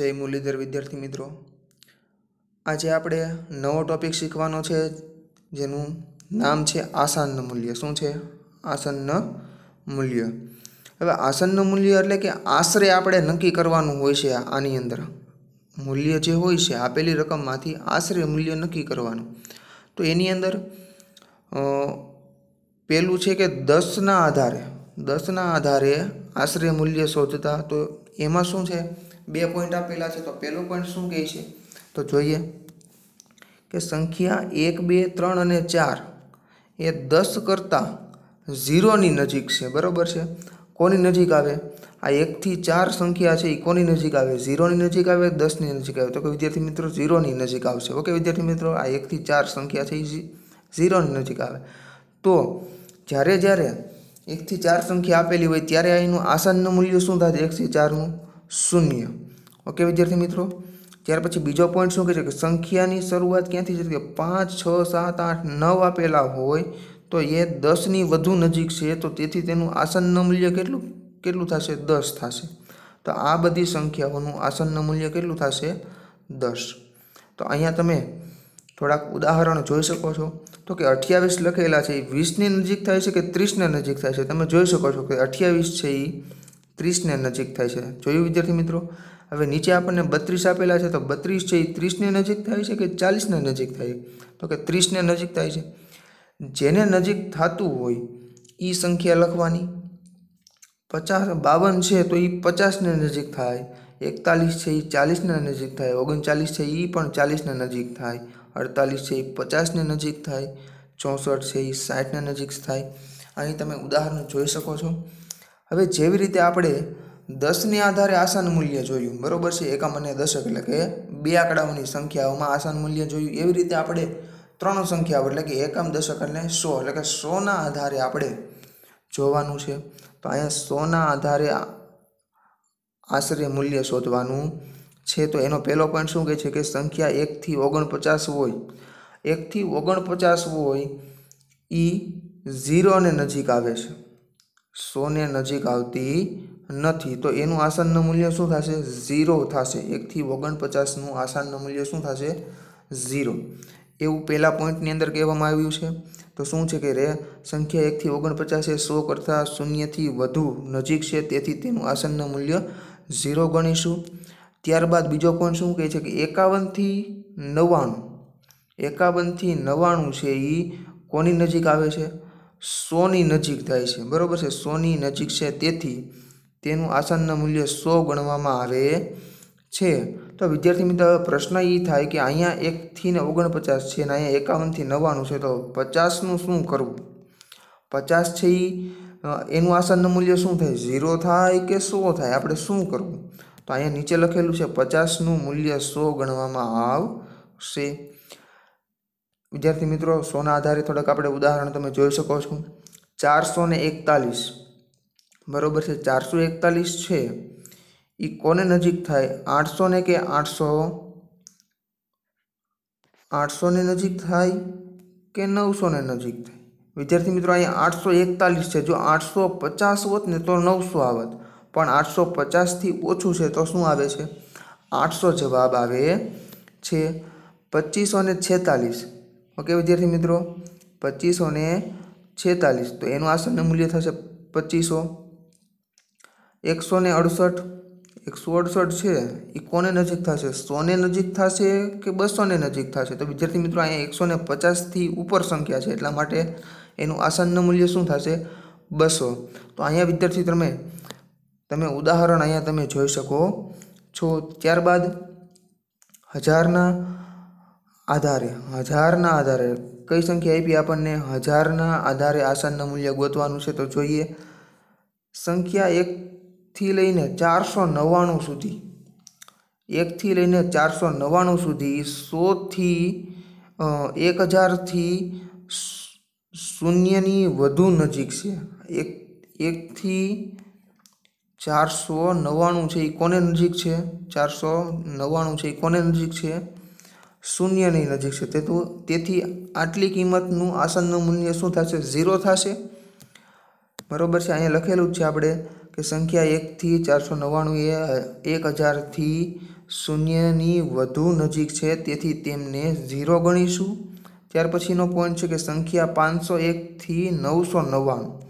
જય મુરલીધર વિદ્યાર્થી મિત્રો. આજે આપણે નવો ટોપિક શીખવાનો છે, જેનું નામ છે આસન મૂલ્ય. શું છે? આસન મૂલ્ય. હવે આસનનું મૂલ્ય એટલે કે આશરે આપણે નક્કી કરવાનું હોય છે આની અંદર. મૂલ્ય જે હોય છે, આપેલી રકમમાંથી આશરે મૂલ્ય નક્કી કરવાનું. તો એની અંદર પહેલું છે કે દસના આધારે દસના આધારે આશરે મૂલ્ય શોધતા. તો એમાં શું છે? બે પોઈન્ટ આપેલા છે, તો પહેલો પોઈન્ટ શું કહે છે? તો જોઈએ કે સંખ્યા એક, બે, ત્રણ અને ચાર એ દસ કરતાં ઝીરોની નજીક છે, બરાબર છે? કોની નજીક આવે? આ એકથી ચાર સંખ્યા છે એ કોની નજીક આવે? ઝીરોની નજીક આવે દસની નજીક આવે. તો કે વિદ્યાર્થી મિત્રો ઝીરોની નજીક આવશે. ઓકે વિદ્યાર્થી મિત્રો, આ એકથી ચાર સંખ્યા છે એ ઝીરોની નજીક આવે. તો જ્યારે જ્યારે એકથી ચાર સંખ્યા આપેલી હોય, ત્યારે એનું આસાનનું મૂલ્ય શું થાય એકથી ચારનું શૂન્ય. ઓકે, વિદ્યાર્થી મિત્રો? ત્યાર પછી બીજો પોઈન્ટ શું કહે છે કે સંખ્યાની શરૂઆત ક્યાંથી છે? કે પાંચ, છ, સાત, આઠ, નવ આપેલા હોય, તો એ દસની વધુ નજીક છે, તો તેથી તેનું આસન્ન મૂલ્ય કેટલું? કેટલું થશે? દસ થશે. તો આ બધી સંખ્યાઓનું આસન્ન મૂલ્ય કેટલું થશે? દસ. તો અહીંયા તમે થોડાક ઉદાહરણ જોઈ શકો છો. તો કે અઠ્યાવીસ લખેલા છે, એ વીસની નજીક થાય છે કે ત્રીસને નજીક થાય છે? તમે જોઈ શકો છો કે અઠ્યાવીસ છે, એ ત્રીસને નજીક થાય છે. જોયું વિદ્યાર્થી મિત્રો? હવે નીચે આપણને બત્રીસ આપેલા છે, તો બત્રીસ છે, એ ત્રીસને નજીક થાય છે કે ચાલીસને નજીક થાય તો કે ત્રીસને નજીક થાય છે. જેને નજીક થતું હોય એ સંખ્યા લખવાની. પચાસ, બાવન છે, તો એ પચાસને નજીક થાય. એકતાલીસ છે એ ચાલીસને નજીક થાય. ઓગણચાલીસ છે એ પણ ચાલીસને નજીક થાય. અડતાલીસ છે એ પચાસને નજીક થાય. ચોસઠ છે એ સાઠને નજીક થાય. અહીં તમે ઉદાહરણ જોઈ શકો છો. હવે જેવી રીતે આપણે દસને આધારે આસાન મૂલ્ય જોયું. બરાબર છે? એકમ અને દશક એટલે કે બે આંકડાઓની સંખ્યાઓમાં આસાન મૂલ્ય જોયું. એવી રીતે આપણે ત્રણ સંખ્યાઓ એટલે કે એકમ દશક અને સો એટલે કે સોના આધારે આપણે જોવાનું છે. તો અહીંયા સોના આધારે આશરે મૂલ્ય શોધવાનું છે. તો એનો પહેલો પોઈન્ટ શું કહે છે કે સંખ્યા એકથી ઓગણપચાસ હોય. એકથી ઓગણપચાસ હોય એ ઝીરોને નજીક આવે છે. સોને નજીક આવતી નથી. તો એનું આસનનું મૂલ્ય શું થશે? ઝીરો થશે. એકથી ઓગણપચાસનું આસનનું મૂલ્ય શું થશે? ઝીરો. એવું પહેલા પોઈન્ટની અંદર કહેવામાં આવ્યું છે. તો શું છે કે રે? સંખ્યા એકથી ઓગણપચાસ એ સો કરતાં શૂન્યથી વધુ નજીક છે. તેથી તેનું આસનનું મૂલ્ય ઝીરો ગણીશું. ત્યારબાદ બીજો પોઈન્ટ શું કહે છે કે એકાવનથી નવ્વાણું. એકાવનથી નવ્વાણું છે એ કોની નજીક આવે છે? સોની નજીક થાય છે. બરાબર છે? સોની નજીક છે. તેથી તેનું આસનનું મૂલ્ય સો ગણવામાં આવે છે. તો વિદ્યાર્થી મિત્રો, પ્રશ્ન એ થાય કે અહીંયા એકથી ને ઓગણપચાસ છે ને અહીંયા એકાવનથી નવ્વાણું છે, તો પચાસનું શું કરવું? પચાસ છે એ એનું આસનનું મૂલ્ય શું થાય? ઝીરો થાય કે સો થાય? આપણે શું કરવું? તો અહીંયા નીચે લખેલું છે, પચાસનું મૂલ્ય સો ગણવામાં આવશે. વિદ્યાર્થી મિત્રો, સોના આધારે થોડાક આપણે ઉદાહરણ તમે જોઈ શકો છો. ચારસો ને એકતાલીસ. બરોબર છે, ચારસો એકતાલીસ છે. એ કોને નજીક થાય? આઠસો ને કે આઠસો? આઠસોને નજીક થાય કે નવસોને નજીક થાય? વિદ્યાર્થી મિત્રો, અહીંયા આઠસો એકતાલીસ છે. જો આઠસો પચાસ હોત ને તો નવસો આવત. પણ આઠસો પચાસથી ઓછું છે તો શું આવે છે? આઠસો જવાબ આવે છે પચીસો ને છેતાલીસ. ઓકે વિદ્યાર્થી મિત્રો? પચીસો ને છેતાલીસ. તો એનું આસન મૂલ્ય થશે પચીસો. એકસો ને અડસઠ, એકસો અડસઠ છે, એ કોને નજીક થશે? સોને નજીક થશે કે બસોને નજીક થશે? તો વિદ્યાર્થી મિત્રો, અહીંયા એકસો ને પચાસથી ઉપર સંખ્યા છે, એટલા માટે એનું આસન્ન મૂલ્ય શું થશે? બસો. તો અહીંયા વિદ્યાર્થી તમે તમે ઉદાહરણ અહીંયા તમે જોઈ શકો છો. ત્યારબાદ હજારના આધારે હજારના આધારે કઈ સંખ્યા આપી આપણને? હજારના આધારે આસનના મૂલ્ય ગોતવાનું છે. તો જોઈએ, સંખ્યા એકથી લઈને ચારસો નવ્વાણું સુધી. એકથી લઈને ચારસો નવ્વાણું સુધી સોથી એક હજારથી શૂન્યની વધુ નજીક છે. એક, એકથી ચારસો નવ્વાણું છે એ કોને નજીક છે? ચારસો નવ્વાણું છે એ કોને નજીક છે? શૂન્યની નજીક છે. તે તો, તેથી આટલી કિંમતનું આસનનું મૂલ્ય શું થશે? ઝીરો થશે. બરોબર છે? અહીંયા લખેલું જ છે આપણે. કે સંખ્યા એકથી ચારસો નવ્વાણું એ એક હજારથી શૂન્યની વધુ નજીક છે. તેથી તેમને ઝીરો ગણીશું. ત્યાર પછીનો પોઈન્ટ છે કે સંખ્યા પાંચસો એકથી નવસો નવ્વાણું.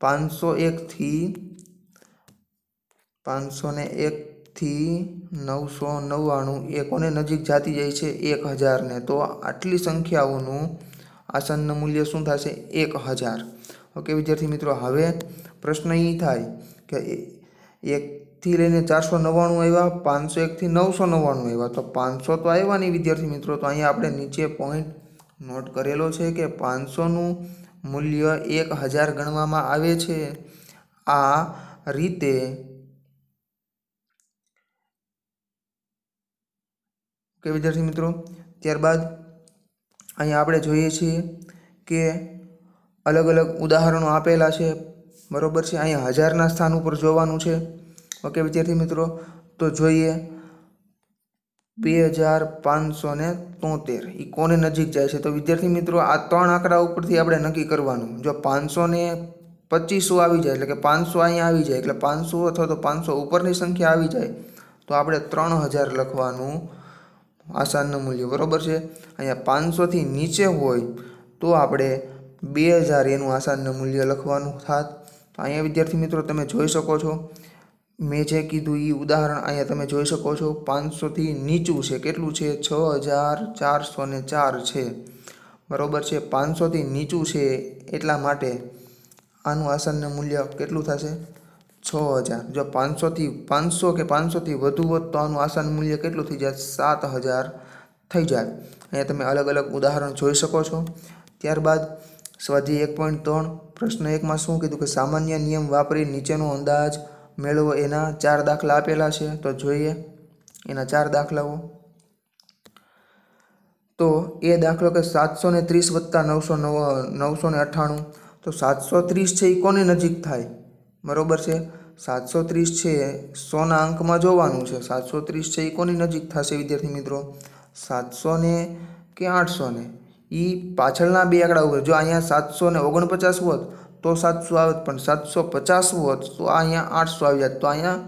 પાંચસો એકથી પાંચસો ને એકથી નવસો નવ્વાણું એ કોને નજીક જાતી જાય છે? એક હજારને. તો આટલી સંખ્યાઓનું આસનનું મૂલ્ય શું થશે? એક હજાર. ઓકે, વિદ્યાર્થી મિત્રો, હવે પ્રશ્ન એ થાય કે એકથી લઈને ચારસો નવ્વાણું આવ્યા, પાંચસો એકથી નવસો નવ્વાણું આવ્યા. તો પાંચસો તો આવ્યા નહીં વિદ્યાર્થી મિત્રો, તો અહીંયા આપણે નીચે પોઈન્ટ નોટ કરેલો છે કે પાંચસોનું મૂલ્ય એક હજાર ગણવામાં આવે છે. આ રીતે કે વિદ્યાર્થી મિત્રો, ત્યારબાદ અહીંયા આપણે જોઈએ છીએ કે અલગ અલગ ઉદાહરણો આપેલા છે. બરોબર છે? અહીંયા હજારના સ્થાન ઉપર જોવાનું છે. ઓકે, વિદ્યાર્થી મિત્રો, તો જોઈએ બે હજાર પાંચસો ને તોતેર. એ કોને નજીક જાય છે? તો વિદ્યાર્થી મિત્રો, આ ત્રણ આંકડા ઉપરથી આપણે નક્કી કરવાનું. જો પાંચસો ને પચીસો આવી જાય, એટલે કે પાંચસો અહીંયા આવી જાય, એટલે પાંચસો અથવા તો પાંચસો ઉપરની સંખ્યા આવી જાય, તો આપણે ત્રણ હજાર લખવાનું આસાનનું મૂલ્ય. બરાબર છે? અહીંયા પાંચસોથી નીચે હોય, તો આપણે બે હજાર એનું આસાનનું મૂલ્ય લખવાનું થાત. તો અહીંયા વિદ્યાર્થી મિત્રો તમે જોઈ શકો છો. મેં જે કીધું એ ઉદાહરણ અહીંયા તમે જોઈ શકો છો. પાંચસોથી નીચું છે. કેટલું છે? છ હજાર ચારસો ને ચાર છે. બરાબર છે? પાંચસોથી નીચું છે એટલા માટે આનું આસનનું મૂલ્ય કેટલું થશે? છ હજાર. જો પાંચસોથી, પાંચસો કે પાંચસોથી વધુ હોત તો આનું આસન મૂલ્ય કેટલું થઈ જાય? સાત હજાર થઈ જાય. અહીંયા તમે અલગ અલગ ઉદાહરણ જોઈ શકો છો. ત્યારબાદ સ્વાધ્યાય એક પોઈન્ટ ત્રણ, પ્રશ્ન એકમાં શું કીધું કે સામાન્ય નિયમ વાપરી નીચેનો અંદાજ મેળવો? એના ચાર દાખલા આપેલા છે. તો જોઈએ એના ચાર દાખલાઓ. તો એ દાખલો કે સાતસો ને ત્રીસ વત્તા નવસો નવ, નવસો ને અઠ્ઠાણું. તો સાતસો ત્રીસ છે એ કોની નજીક થાય? બરોબર છે? સાતસો ત્રીસ છે સોના અંકમાં જોવાનું છે. સાતસો ત્રીસ છે એ કોની નજીક થશે વિદ્યાર્થી મિત્રો? સાતસો ને કે આઠસો ને? એ પાછળના બે આંકડા ઉપર. જો અહીંયા સાતસો ને ઓગણપચાસ હોત, તો સાતસો આવત. પણ સાતસો પચાસ હોત, તો આ અહીંયા આઠસો આવી જાત. તો અહીંયા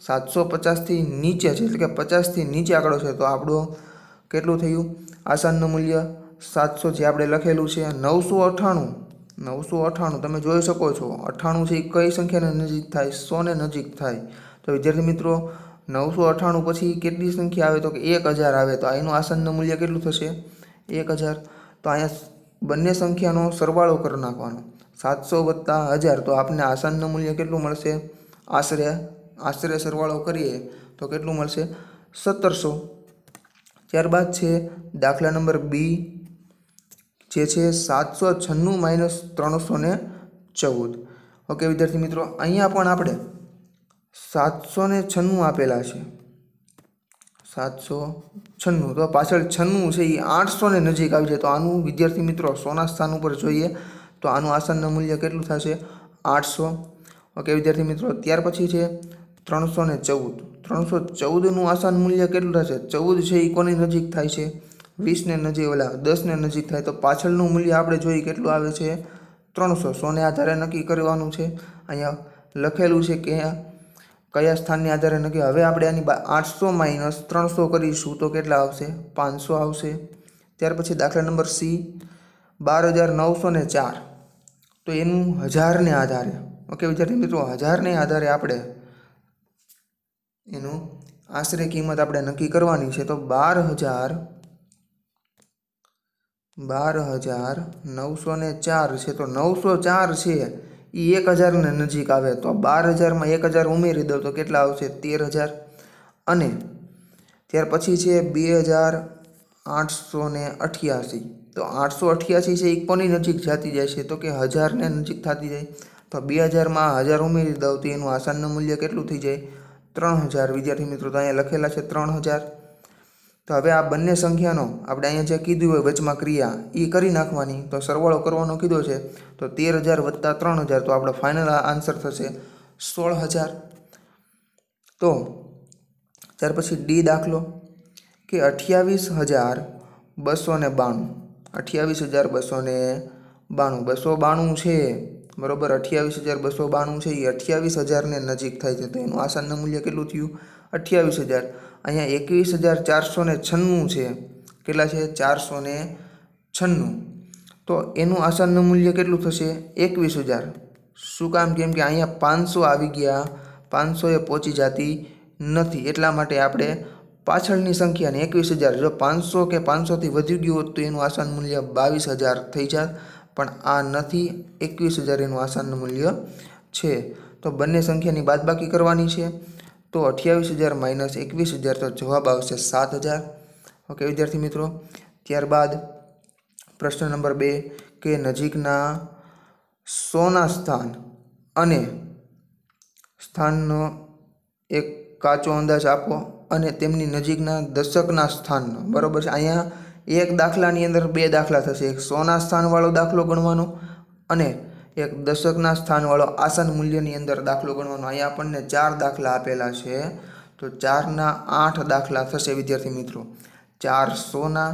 સાતસો પચાસથી નીચે છે. એટલે કે પચાસથી નીચે આંકડો છે. તો આપણો કેટલું થયું? આસાનનું મૂલ્ય સાતસો જે આપણે લખેલું છે, નવસો અઠ્ઠાણું નવસો અઠ્ઠાણું તમે જોઈ શકો છો. અઠ્ઠાણું છે એ કઈ સંખ્યાને નજીક થાય? સોને નજીક થાય. તો વિદ્યાર્થી મિત્રો, નવસો અઠ્ઠાણું પછી કેટલી સંખ્યા આવે? તો કે એક હજાર આવે. તો એનું આસનનું મૂલ્ય કેટલું થશે? એક હજાર. તો અહીંયા બંને સંખ્યાનો સરવાળો કરી નાખવાનો. સાતસો વત્તા હજાર. તો આપને આસાનનું મૂલ્ય કેટલું મળશે? આશરે આશરે સરવાળો કરીએ તો કેટલું મળશે? સત્તરસો. ત્યારબાદ છે દાખલા નંબર બી, જે છે સાતસો છન્નું માઇનસ ત્રણસો ને ચૌદ. ઓકે વિદ્યાર્થી મિત્રો, અહીંયા પણ આપણે સાતસો છન્નું આપેલા છે. સાતસો છન્નું. તો પાછળ છન્નું છે એ આઠસો ને નજીક આવી જાય. તો આનું, વિદ્યાર્થી મિત્રો, સોના સ્થાન ઉપર જોઈએ, તો આનું આસનનું મૂલ્ય કેટલું થશે? આઠસો. ઓકે, વિદ્યાર્થી મિત્રો, ત્યાર પછી છે, ત્રણસો ને ચૌદ. ત્રણસો ચૌદનું આસન મૂલ્ય કેટલું થશે? ચૌદ છે એ કોની નજીક થાય છે? વીસને નજીક, ઓલા દસને નજીક થાય. તો પાછળનું મૂલ્ય આપણે જોઈએ કેટલું આવે છે? ત્રણસો. સોને આધારે નક્કી કરવાનું છે. અહીંયા લખેલું છે કે કયા સ્થાનને આધારે નક્કી હવે આપણે આની આઠસો માઇનસ ત્રણસો કરીશું તો કેટલા આવશે? પાંચસો આવશે. ત્યાર પછી દાખલા નંબર સી, બાર હજાર નવસો ને ચાર. તો એનું હજારને આધારે, ઓકે વિદ્યાર્થી મિત્રો, હજારને આધારે આપણે એનું આશરે કિંમત આપણે નક્કી કરવાની છે. તો બાર હજાર બાર હજાર નવસો ને ચાર છે. તો નવસો ચાર છે. એ એક હજારને નજીક આવે તો બાર હજારમાં એક હજાર ઉમેરી દો તો કેટલા આવશે? તેર હજાર. અને ત્યાર પછી છે બે હજાર આઠસો ને અઠ્યાસી. તો આઠસો અઠ્યાસી છે એ કોની નજીક જતી જાય છે? તો કે હજારને નજીક થતી જાય. તો બે હજારમાં હજાર ઉમેરી દઉં તો એનું આસાનનું મૂલ્ય કેટલું થઈ જાય? ત્રણ હજાર. વિદ્યાર્થી મિત્રો તો અહીંયા લખેલા છે ત્રણ હજાર. તો હવે આ બંને સંખ્યાનો આપણે અહીંયા જે કીધું હોય વચમાં ક્રિયા એ કરી નાખવાની. તો સરવાળો કરવાનો કીધો છે, તો તેર હજાર વત્તા ત્રણ હજાર તો આપણો ફાઇનલ આન્સર થશે સોળ હજાર તો ત્યાર પછી ડી દાખલો, કે અઠ્યાવીસ હજાર બસો ને બાણું. અઠ્યાવીસ હજાર બસો ને બાણું. બસો બાણું છે, બરોબર? અઠ્યાવીસ હજાર બસો બાણું છે એ અઠ્યાવીસ હજારને નજીક થાય છે. તો એનું આસાનનું મૂલ્ય કેટલું થયું? અઠ્યાવીસ હજાર અહીંયા એકવીસ હજાર ચારસો ને છન્નું છે. કેટલા છે? ચારસો ને છન્નું. તો એનું આસનનું મૂલ્ય કેટલું થશે? એકવીસ હજાર. શું કામ? કેમ કે અહીંયા પાંચસો આવી ગયા. પાંચસો એ પહોંચી જતી નથી. એટલા માટે આપણે પાછળની સંખ્યાને એકવીસ હજાર. જો પાંચસો કે પાંચસોથી વધી ગયું હોત તો એનું આસન મૂલ્ય બાવીસ હજાર થઈ જાત. પણ આ નથી. એકવીસ હજાર એનું આસન મૂલ્ય છે. તો બંને સંખ્યાની બાદબાકી કરવાની છે. તો અઠ્યાવીસ હજાર માઇનસ એકવીસ હજાર તો જવાબ આવશે સાત હજાર. ઓકે વિદ્યાર્થી મિત્રો, ત્યારબાદ પ્રશ્ન નંબર બે, કે નજીકના સોના સ્થાન અને સ્થાનનો એક કાચો અંદાજ આપો અને તેમની નજીકના દશકના સ્થાનનો. બરાબર છે? અહીંયા એક દાખલાની અંદર બે દાખલા થશે. એક સોના સ્થાનવાળો દાખલો ગણવાનો અને એક દશકના સ્થાનવાળો આસન મૂલ્યની અંદર દાખલો ગણવાનો અહીંયા આપણને ચાર દાખલા આપેલા છે. તો ચારના આઠ દાખલા થશે વિદ્યાર્થી મિત્રો. ચાર સોના,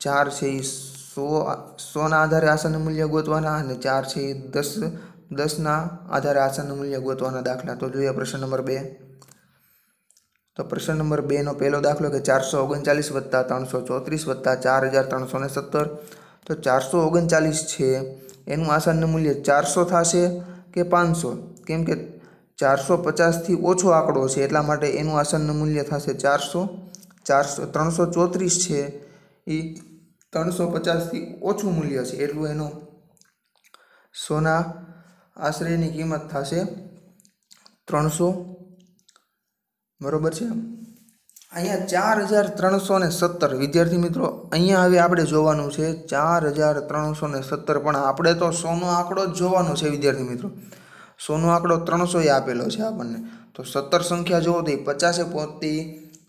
ચાર છે એ સો, સોના આધારે આસન મૂલ્ય ગોતવાના અને ચાર છે એ દસ, દસના આધારે આસન મૂલ્ય ગોતવાના દાખલા. તો જોઈએ પ્રશ્ન નંબર બે. તો પ્રશ્ન નંબર બેનો પહેલો દાખલો કે ચારસો ઓગણચાલીસ વત્તા ત્રણસો ચોત્રીસ વત્તા ચાર હજાર ત્રણસો ને સત્તર. તો ચારસો ઓગણચાલીસ છે. એનું આસનનું મૂલ્ય ચારસો થશે કે પાંચસો? કેમ કે ચારસો પચાસથી ઓછો આંકડો છે, એટલા માટે એનું આસનનું મૂલ્ય થશે ચારસો. ચારસો, ત્રણસો ચોત્રીસ છે. એ ત્રણસો પચાસથી ઓછું મૂલ્ય છે, એટલું એનું સોના આશરેની કિંમત થશે ત્રણસો. બરોબર છે? અહીંયા ચાર હજાર ત્રણસો ને સત્તર. વિદ્યાર્થી મિત્રો, અહીંયા હવે આપણે જોવાનું છે ચાર હજાર ત્રણસો ને સત્તર, પણ આપણે તો સોનો આંકડો જ જોવાનો છે વિદ્યાર્થી મિત્રો. સોનો આંકડો ત્રણસો એ આપેલો છે આપણને. તો સત્તર સંખ્યા જોવો તો એ પચાસે પહોંચતી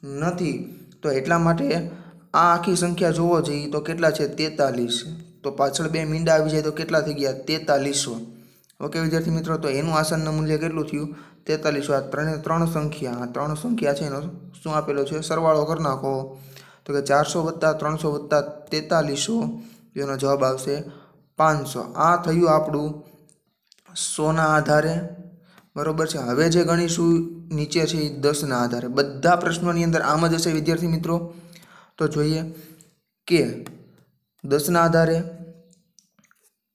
નથી. તો એટલા માટે આ આખી સંખ્યા જોવો જોઈએ તો કેટલા છે? તેતાલીસ. તો પાછળ બે મીંડા આવી જાય તો કેટલા થઈ ગયા? તેતાલીસો. ઓકે વિદ્યાર્થી મિત્રો, તો એનું આસનનું મૂલ્ય કેટલું થયું? તેતાલીસો આ ત્રણે ત્રણ સંખ્યા, આ ત્રણ સંખ્યા છે એનો શું આપેલો છે? સરવાળો કરી નાખો. તો કે ચારસો વત્તા ત્રણસો વત્તા તેતાલીસો, એનો જવાબ આવશે પાંચસો. આ થયું આપણું સોના આધારે. બરોબર છે? હવે જે ગણીશું નીચે છે એ દસના આધારે. બધા પ્રશ્નોની અંદર આમ જ હશે વિદ્યાર્થી મિત્રો? તો જોઈએ કે દસના આધારે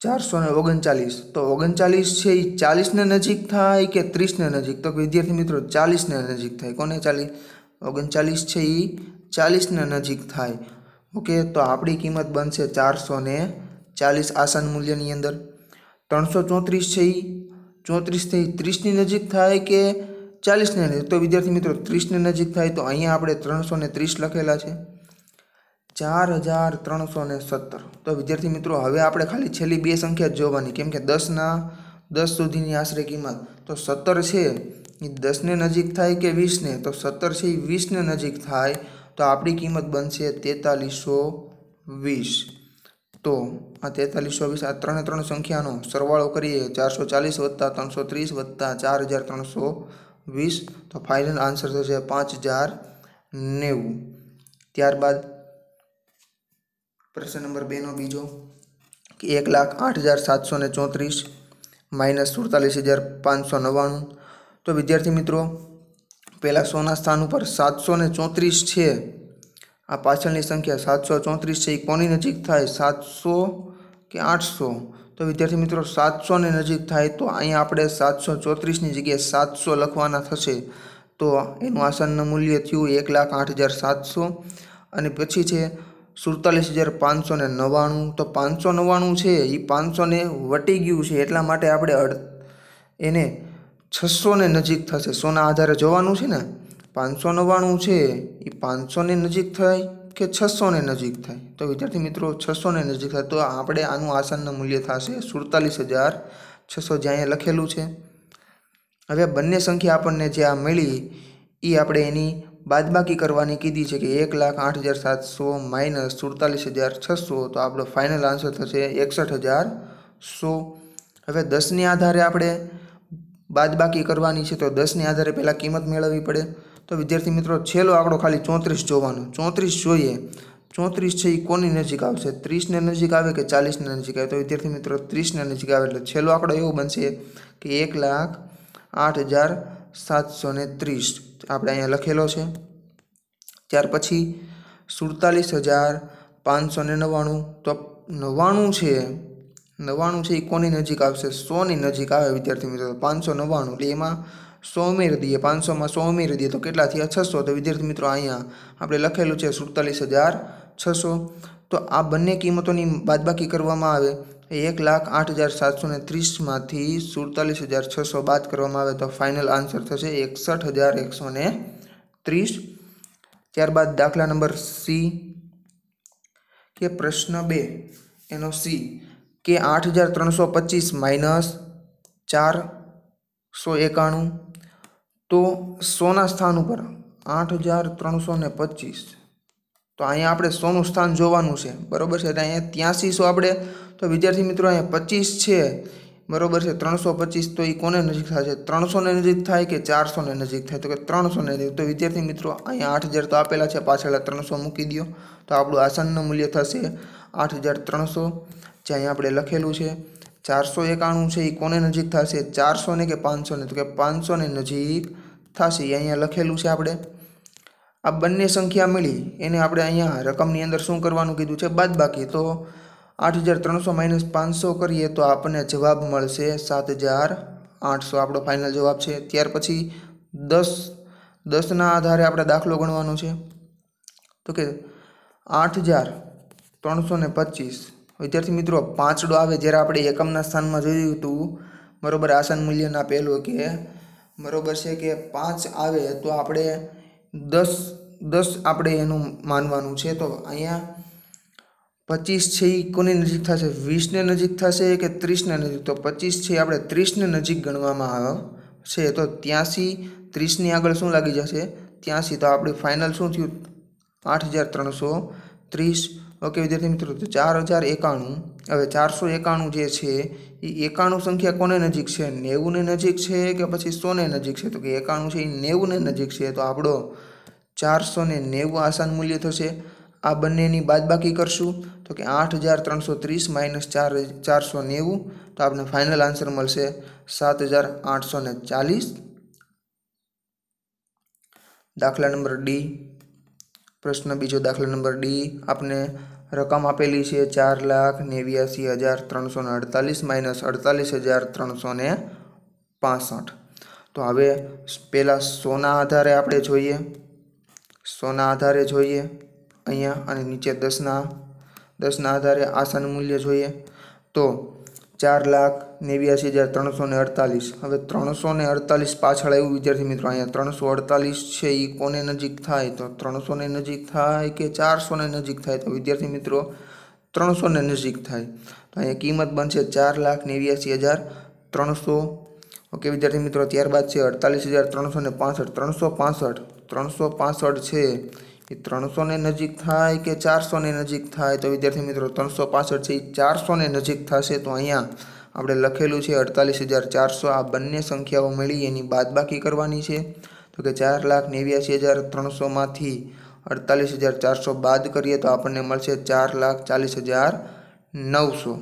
ચારસો ને ઓગણચાલીસ. તો ઓગણચાલીસ છે એ ચાલીસને નજીક થાય કે ત્રીસને નજીક? તો વિદ્યાર્થી મિત્રો ચાલીસને નજીક થાય. કોને ચાલીસ ઓગણચાલીસ છે એ ચાલીસને નજીક થાય. ઓકે, તો આપણી કિંમત બનશે ચારસો ને ચાલીસ આસન મૂલ્યની અંદર. ત્રણસો ચોત્રીસ છે એ ચોત્રીસથી ત્રીસની નજીક થાય કે ચાલીસને નજીક? તો વિદ્યાર્થી મિત્રો ત્રીસને નજીક થાય. તો અહીંયા આપણે ત્રણસો ત્રીસ લખેલા છે. ચાર હજાર ત્રણસો ને સત્તર. તો વિદ્યાર્થી મિત્રો, હવે આપણે ખાલી છેલ્લી બે સંખ્યા જ જોવાની. કેમ કે દસના, દસ સુધીની આશરે કિંમત. તો સત્તર છે એ દસને નજીક થાય કે વીસને? તો સત્તર છે એ વીસને નજીક થાય. તો આપણી કિંમત બનશે તેતાલીસો વીસ. તો આ તેતાલીસો વીસ, આ ત્રણે ત્રણ સંખ્યાનો સરવાળો કરીએ, ચારસો ચાલીસ વત્તા ત્રણસો ત્રીસ વત્તા ચાર હજાર ત્રણસો વીસ. તો ફાઇનલ આન્સર થશે પાંચ હજાર નેવું. ત્યારબાદ પ્રશ્ન નંબર બેનો બીજો, કે એક લાખ આઠ હજાર સાતસો ને ચોત્રીસ માઇનસ સુડતાલીસ હજાર પાંચસો નવ્વાણું. તો વિદ્યાર્થી મિત્રો, પહેલાં સોના સ્થાન ઉપર સાતસો ને ચોત્રીસ છે. આ પાછળની સંખ્યા સાતસો ચોત્રીસ છે, એ કોની નજીક થાય? સાતસો કે આઠસો? તો વિદ્યાર્થી મિત્રો, સાતસોની નજીક થાય તો અહીંયા આપણે સાતસો ચોત્રીસની જગ્યાએ સાતસો લખવાના થશે. તો એનું આસનનું મૂલ્ય થયું એક લાખ આઠ હજાર સાતસો. અને પછી છે સુડતાલીસ હજાર પાંચસો ને નવ્વાણું. તો પાંચસો નવ્વાણું છે એ પાંચસોને વટી ગયું છે, એટલા માટે આપણે અડ, એને છસોને નજીક થશે. સોના આધારે જોવાનું છે ને? પાંચસો નવ્વાણું છે એ પાંચસોને નજીક થાય કે છસોને નજીક થાય? તો વિદ્યાર્થી મિત્રો, છસોને નજીક થાય. તો આપણે આનું આસનનું મૂલ્ય થશે સુડતાલીસ હજાર છસો જે અહીંયા લખેલું છે. હવે બંને સંખ્યા આપણને જે આ મળી એ આપણે એની બાદબાકી કરવાની કીધી છે કે એક લાખ આઠ હજાર સાતસો માઇનસ સુડતાલીસ હજાર છસો, તો આપણો ફાઇનલ આન્સર થશે એકસઠ હજાર સો. હવે દસની આધારે આપણે બાદબાકી કરવાની છે, તો દસની આધારે પહેલાં કિંમત મેળવવી પડે. તો વિદ્યાર્થી મિત્રો, છેલ્લો આંકડો ખાલી ચોત્રીસ જોવાનો. ચોત્રીસ જોઈએ. ચોત્રીસ છે એ કોની નજીક આવશે? ત્રીસને નજીક આવે કે ચાલીસને નજીક આવે? તો વિદ્યાર્થી મિત્રો, ત્રીસને નજીક આવે એટલે છેલ્લો આંકડો એવો બનશે કે એક લાખ આઠ હજાર સાતસો ને ત્રીસ. આપણે અહીંયા લખેલો છે. ત્યાર પછી સુડતાલીસ હજાર પાંચસો ને નવ્વાણું. તો નવ્વાણું છે. નવ્વાણું છે એ કોની નજીક આવશે? સોની નજીક આવે વિદ્યાર્થી મિત્રો. પાંચસો નવ્વાણું. એટલે એમાં સો ઉમેરી દઈએ. પાંચસોમાં સો ઉમેરી દઈએ. તો કેટલા થયા છસો. તો વિદ્યાર્થી મિત્રો અહીંયા આપણે લખેલું છે સુડતાલીસ હજાર છસો. તો આ બંને કિંમતોની બાદબાકી કરવામાં આવે. એક લાખ આઠ હજાર સાતસો ને ત્રીસમાંથી સુડતાલીસ હજાર છસો બાદ કરવામાં આવે તો ફાઇનલ આન્સર થશે એકસઠ હજાર એકસો ને ત્રીસ. ત્યારબાદ દાખલા નંબર સી કે પ્રશ્ન બે, એનો સી કે આઠ હજાર ત્રણસો પચીસ માઇનસ ચારસો એકાણું. તો સોના સ્થાન ઉપર આઠ હજાર ત્રણસો ને પચીસ. તો અહીંયા આપણે સોનું સ્થાન જોવાનું છે. બરોબર છે? એટલે અહીંયા ત્યાંસી સો આપણે, તો વિદ્યાર્થી મિત્રો અહીંયા પચીસ છે. બરોબર છે? ત્રણસો પચીસ, તો એ કોને નજીક છે? ત્રણસોને નજીક થાય કે ચારસોને નજીક થાય? તો કે ત્રણસોને નજીક. તો વિદ્યાર્થી મિત્રો, અહીંયા આઠ હજાર તો આપેલા છે. પાછળ ત્રણસો મૂકી દો તો આપણું આસનનું મૂલ્ય થશે આઠ હજાર ત્રણસો, જે અહીંયા આપણે લખેલું છે. ચારસો એકાણું છે એ કોને નજીક થશે? ચારસોને કે પાંચસોને? તો કે પાંચસોને નજીક થશે. એ અહીંયા લખેલું છે આપણે. આ બંને સંખ્યા મળી એને આપણે અહીંયા રકમની અંદર શું કરવાનું કીધું છે? બાદ બાકી તો આઠ હજાર ત્રણસો માઇનસ પાંચસો કરીએ તો આપણને જવાબ મળશે સાત હજાર આઠસો. આપણો ફાઇનલ જવાબ છે. ત્યાર પછી દસ, દસના આધારે આપણે દાખલો ગણવાનો છે. તો કે આઠ હજાર ત્રણસો ને પચીસ. વિદ્યાર્થી મિત્રો, પાંચડો આવે જ્યારે આપણે એકમના સ્થાનમાં જોયું હતું, બરોબર આસન મૂલ્યના પહેલું કે બરોબર છે કે પાંચ આવે તો આપણે દસ દસ આપણે એનું માનવાનું છે. તો અહીંયા પચીસ છે એ કોની નજીક થશે? વીસને નજીક થશે કે ત્રીસને નજીક? તો પચીસ છે આપણે ત્રીસને નજીક ગણવામાં આવે છે. તો ત્યાંસી ત્રીસની આગળ શું લાગી જશે? ત્યાંસી. તો આપણે ફાઇનલ શું થયું? આઠ હજાર ત્રણસો ત્રીસ. ઓકે, વિદ્યાર્થી મિત્રો, તો ચાર હજાર એકાણું. હવે ચારસો એકાણું જે છે એ એકાણું સંખ્યા કોને નજીક છે? નેવુંને નજીક છે કે પછી સોને નજીક છે? તો કે એકાણું છે એ નેવુંને નજીક છે. તો આપણો ચારસો ને નેવું આસાન મૂલ્ય થશે. આ બંનેની બાદબાકી કરશું તો કે આઠ હજાર ત્રણસો ત્રીસ માઇનસ ચાર ચારસો નેવું તો આપણે ફાઇનલ આન્સર મળશે સાત હજાર આઠસો ને ચાલીસ દાખલા નંબર ડી. પ્રશ્ન બીજો દાખલા નંબર ડી. આપને રકમ આપેલી છે ચાર લાખ નેવ્યાસી હજાર ત્રણસો ને અડતાલીસ માઇનસ અડતાલીસ હજાર ત્રણસો ને પાસઠ. તો હવે પહેલાં સોના આધારે આપણે જોઈએ. સોના આધારે જોઈએ, અહીંયા અને નીચે દસના દસના આધારે આસાન મૂલ્ય જોઈએ, તો ચાર લાખ નેવ્યાસી હજાર ત્રણસો ને અડતાલીસ. હવે ત્રણસો ને અડતાલીસ પાછળ આવ્યું વિદ્યાર્થી મિત્રો, અહીંયા ત્રણસો અડતાલીસ છે એ કોને નજીક થાય? તો ત્રણસો ને નજીક થાય કે ચારસો ને નજીક થાય? તો વિદ્યાર્થી મિત્રો, ત્રણસો ને નજીક થાય. તો અહીંયા કિંમત બનશે ચાર લાખ નેવ્યાસી હજાર ત્રણસો. ઓકે વિદ્યાર્થી મિત્રો, ત્યારબાદ છે અડતાલીસ હજાર ત્રણસો ને પાસઠ. ત્રણસો પાસઠ. ત્રણસો પાસઠ છે. એ ત્રણસોને નજીક થાય કે ચારસોને નજીક થાય? તો વિદ્યાર્થી મિત્રો, ત્રણસો પાસઠ છે, એ ચારસોને નજીક થશે. તો અહીંયા આપણે લખેલું છે અડતાલીસ હજાર ચારસો. આ બંને સંખ્યાઓ મળી એની બાદબાકી કરવાની છે. તો કે ચાર લાખ નેવ્યાસી હજાર ત્રણસોમાંથી અડતાલીસ હજાર ચારસો બાદ કરીએ તો આપણને મળશે ચાર લાખ ચાલીસ હજાર નવસો.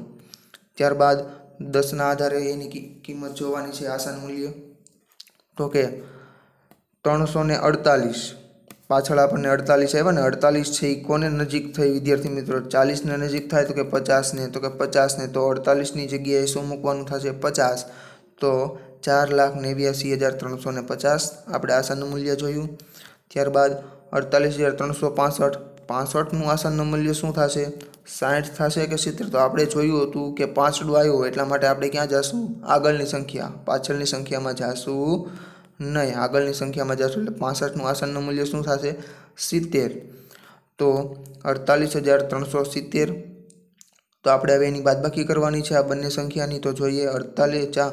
ત્યારબાદ દસના આધારે એની કિંમત જોવાની છે આસાન મૂલ્ય. તો કે ત્રણસો ને અડતાલીસ. પાછળ આપણને અડતાલીસ આવ્યા ને અડતાલીસ છે એ કોને નજીક થઈ? વિદ્યાર્થી મિત્રો, ચાલીસને નજીક થાય તો કે પચાસને? તો કે પચાસને? તો અડતાલીસની જગ્યાએ શું મૂકવાનું થશે? પચાસ. તો ચાર લાખ નેવ્યાસી હજાર ત્રણસો ને પચાસ. આપણે આસનનું મૂલ્ય જોયું. ત્યારબાદ અડતાલીસ હજાર ત્રણસો પાસઠ. પાસઠનું આસનનું મૂલ્ય શું થશે? સાઠ થશે કે સિત્તેર? તો આપણે જોયું હતું કે પાંચડું આવ્યું, એટલા માટે આપણે ક્યાં જઈશું આગળની સંખ્યા. પાછળની સંખ્યામાં જઈશું નહીં, આગળની સંખ્યામાં જશું એટલે પાસઠનું આસનનું મૂલ્ય શું થશે? સિત્તેર. તો અડતાલીસ હજાર ત્રણસો સિત્તેર. તો આપણે હવે એની બાદબાકી કરવાની છે આ બંને સંખ્યાની. તો જોઈએ અડતાલીસ, ચા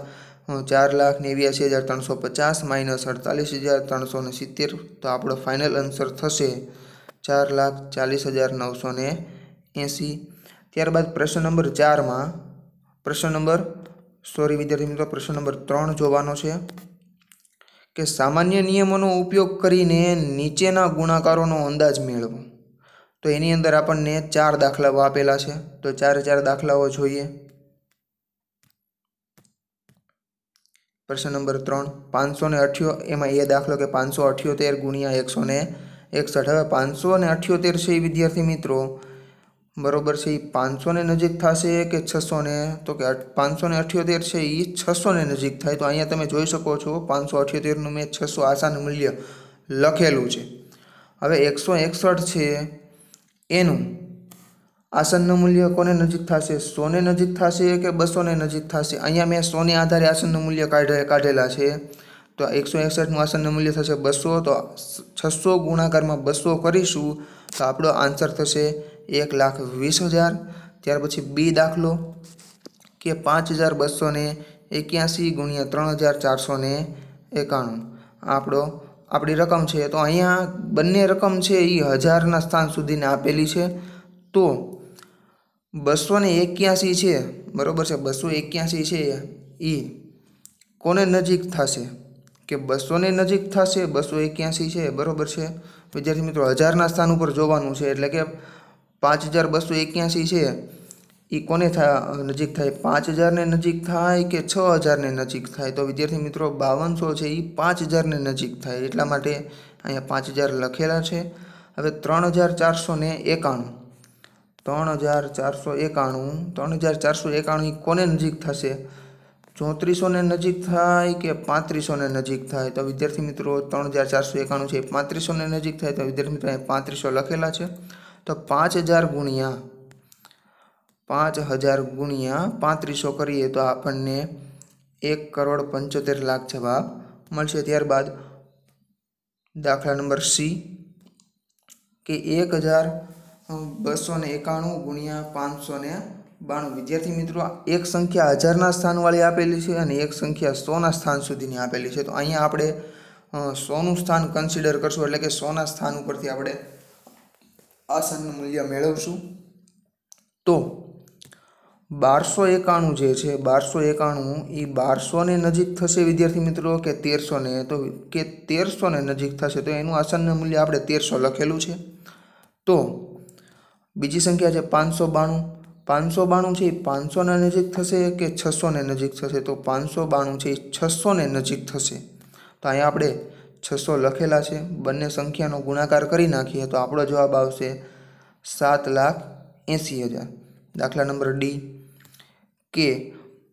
ચાર લાખ નેવ્યાસી હજાર ત્રણસો પચાસ માઇનસ અડતાલીસ હજાર ત્રણસો ને સિત્તેર. તો આપણો ફાઇનલ આન્સર થશે ચાર લાખ ચાલીસ હજાર નવસો ને એંસી. ત્યારબાદ પ્રશ્ન નંબર ચારમાં, પ્રશ્ન નંબર સોરી વિદ્યાર્થી મિત્રો, પ્રશ્ન નંબર ત્રણ જોવાનો છે. કે સામાન્ય નિયમોનો ઉપયોગ કરીને નીચેના ગુણાકારોનો અંદાજ મેળવો. તો એની અંદર આપણને ચાર દાખલાઓ આપેલા છે. તો ચારે ચાર દાખલાઓ જોઈએ. પ્રશ્ન નંબર ત્રણ, પાંચસો ને અઠ્યો, એમાં એ દાખલો કે પાંચસો અઠ્યોતેર ગુણ્યા એકસો ને એકસઠ. હવે પાંચસો ને અઠ્યોતેર છે વિદ્યાર્થી મિત્રો. બરોબર છે એ પાંચસોને નજીક થશે કે છસોને? તો કે પાંચસો ને અઠ્યોતેર છે એ છસોને નજીક થાય. તો અહીંયા તમે જોઈ શકો છો, પાંચસો અઠ્યોતેરનું મેં છસો આસાન મૂલ્ય લખેલું છે. હવે એકસો એકસઠ છે, એનું આસનનું મૂલ્ય કોને નજીક થશે? સોને નજીક થશે કે બસોને નજીક થશે? અહીંયા મેં સોને આધારે આસનનું મૂલ્ય કાઢે, કાઢેલા છે. તો એકસો એકસઠનું આસનનું મૂલ્ય થશે બસો. તો છસો ગુણાકારમાં બસો કરીશું, તો આપણો આન્સર થશે એક લાખ વીસ હજાર, ત્યાર પછી બી દાખલો કે પાંચ હજાર બસો ને એક્યાસી ગુણ્યા ત્રણ હજાર ચારસો ને એકાણું. આપણો, આપણી રકમ છે તો અહીંયા બંને રકમ છે એ હજારના સ્થાન સુધીને આપેલી છે. તો બસો ને એક્યાસી છે, બરાબર છે? બસો એક્યાસી છે એ કોને નજીક થશે? કે બસોને નજીક થશે, બસો એક્યાસી છે, બરાબર છે? વિદ્યાર્થી મિત્રો, હજારના સ્થાન ઉપર જોવાનું છે, એટલે કે પાંચ હજાર બસો એક્યાસી છે. એ કોને થાય નજીક થાય? પાંચ હજારને નજીક થાય કે છ હજારને નજીક થાય? તો વિદ્યાર્થી મિત્રો, બાવનસો છે એ પાંચ હજારને નજીક થાય. એટલા માટે અહીંયા પાંચ હજાર લખેલા છે. હવે ત્રણ હજાર ચારસો ને એકાણું. ત્રણ હજાર ચારસો એકાણું, ત્રણ હજાર ચારસો એકાણું એ કોને નજીક થશે? ચોત્રીસોને નજીક થાય કે પાંત્રીસોને નજીક થાય? તો વિદ્યાર્થી મિત્રો, ત્રણ હજાર ચારસો એકાણું છે પાંત્રીસોને નજીક થાય. તો વિદ્યાર્થી મિત્રો, અહીંયા પાંત્રીસો લખેલા છે. તો પાંચ હજાર ગુણ્યા, પાંચ હજાર ગુણ્યા પાંત્રીસો કરીએ તો આપણને એક કરોડ પંચોતેર લાખ જવાબ મળશે. ત્યારબાદ દાખલા નંબર સી, કે એક હજાર બસો ને એકાણું ગુણ્યા પાંચસો ને બાણું. વિદ્યાર્થી મિત્રો, એક સંખ્યા હજારના સ્થાનવાળી આપેલી છે અને એક સંખ્યા સોના સ્થાન સુધીની આપેલી છે. તો અહીંયા આપણે સોનું સ્થાન કન્સિડર કરશું, એટલે કે સોના સ્થાન ઉપરથી આપણે આસનનું મૂલ્ય મેળવશું. તો બારસો એકાણું જે છે, બારસો એકાણું એ બારસોને નજીક થશે વિદ્યાર્થી મિત્રો કે તેરસોને? તો કે તેરસોને નજીક થશે, તો એનું આસનનું મૂલ્ય આપણે તેરસો લખેલું છે. તો બીજી સંખ્યા છે પાંચસો બાણું. પાંચસો બાણું છે એ પાંચસોને નજીક થશે કે છસોને નજીક થશે? તો પાંચસો બાણું છે એ છસોને નજીક થશે. તો અહીંયા આપણે છસો લખેલા છે. બંને સંખ્યાનો ગુણાકાર કરી નાખીએ તો આપણો જવાબ આવશે સાત લાખ એંસી હજાર. દાખલા નંબર ડી. કે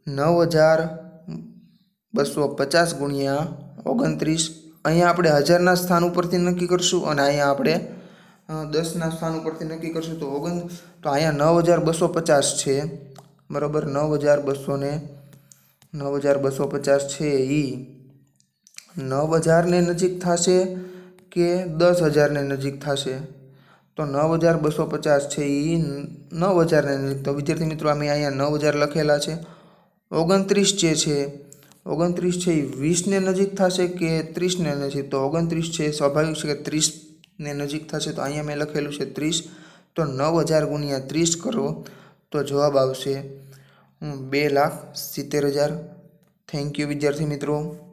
નવ હજાર બસો પચાસ ગુણ્યા ઓગણત્રીસ. અહીંયા આપણે હજારના સ્થાન ઉપરથી નક્કી કરશું અને અહીંયા આપણે દસના સ્થાન ઉપરથી નક્કી કરશું તો ઓગણ, તો અહીંયા નવ હજાર બસો પચાસ છે. બરાબર? નવ હજાર બસો ને, નવ હજાર બસો પચાસ છે એ નવ હજારને નજીક થશે કે દસ હજારને નજીક થશે? તો નવ હજાર બસો પચાસ છે એ નવ હજારને નજીક. તો વિદ્યાર્થી મિત્રો, અમે અહીંયા નવ હજાર લખેલા છે. ઓગણત્રીસ જે છે, ઓગણત્રીસ છે એ વીસને નજીક થશે કે ત્રીસને નજીક? તો ઓગણત્રીસ છે, સ્વાભાવિક છે કે ત્રીસને નજીક થશે. તો અહીંયા મેં લખેલું છે ત્રીસ. તો નવ હજાર ગુણ્યા ત્રીસ કરો, તો જવાબ આવશે બે લાખ સિત્તેર હજાર. થેન્ક યુ વિદ્યાર્થી મિત્રો.